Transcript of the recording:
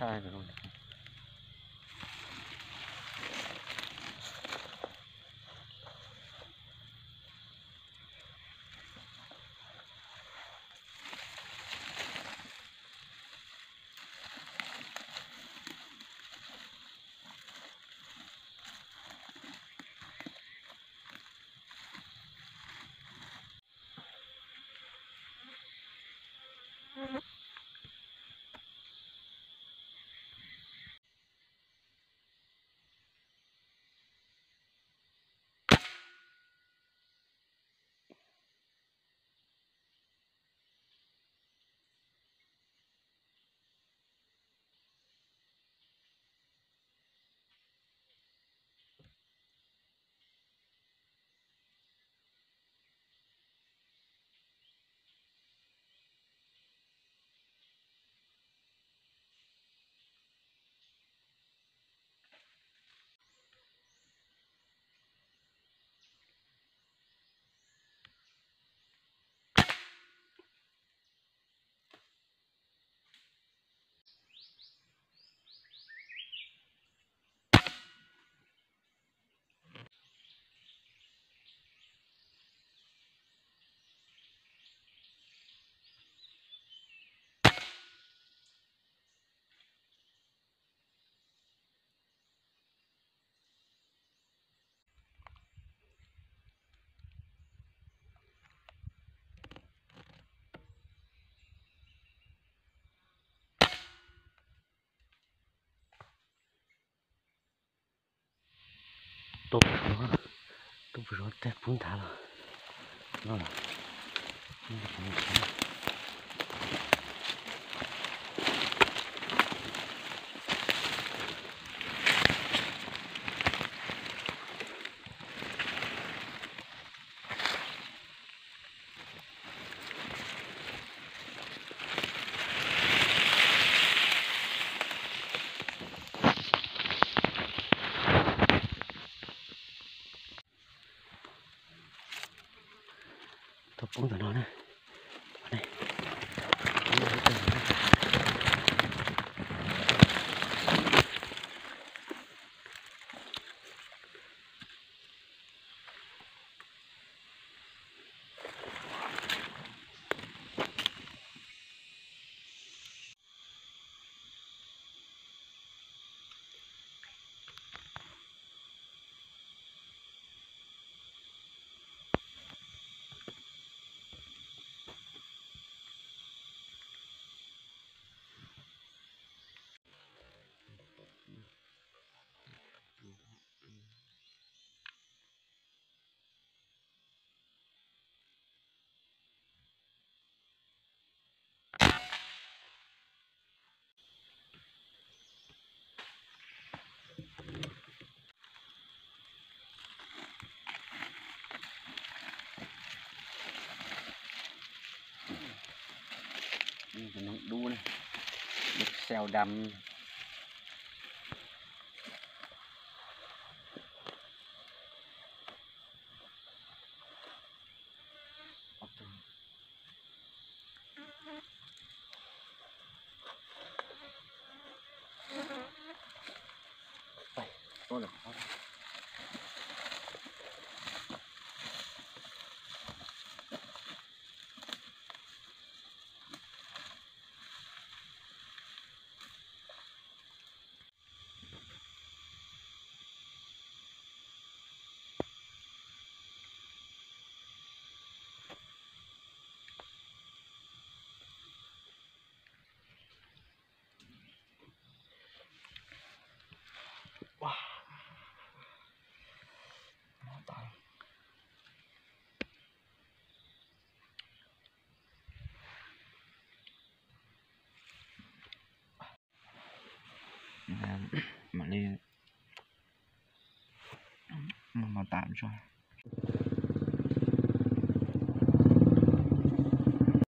看的懂。都不说了，都不说，再不用谈了，知道了。嗯嗯嗯 thập bốn của nó này นี่น้องดูนะเด็กแซวดำ 今天没人那淡单